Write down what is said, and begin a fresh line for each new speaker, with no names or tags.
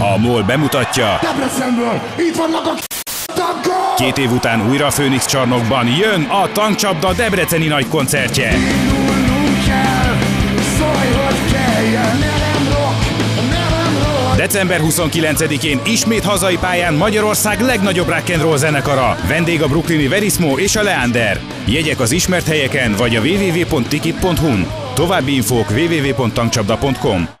A MOL bemutatja.
Debrecenből, itt vannak a tankok!
Két év után újra a Főnix csarnokban jön a tankcsapda Debreceni nagy koncertje.
Kell, rock!
December 29-én ismét hazai pályán Magyarország legnagyobb rock'n'roll zenekara. Vendég a brooklyni Verismo és a Leander. Jegyek az ismert helyeken vagy a www.tikip.hu-n. További infók www.tankcsapda.com.